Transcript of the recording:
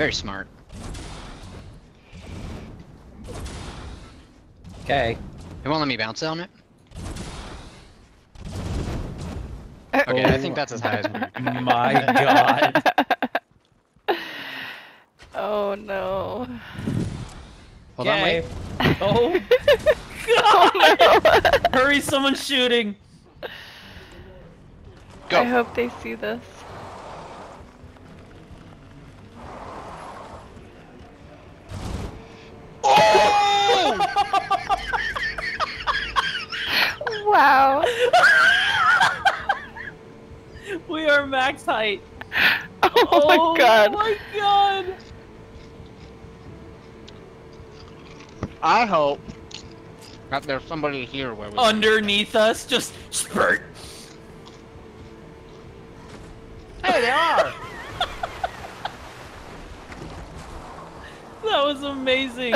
Very smart. Okay. It won't let me bounce on it. Uh, okay, I think oh. that's as high as we My god. Oh no. Hold on, wait. Oh, oh no. hurry, someone's shooting. Go. I hope they see this. Wow. We are max height. Oh, my oh god. Oh my god. I hope that there's somebody here where we Underneath us, just spurt. Hey, they are! That was amazing.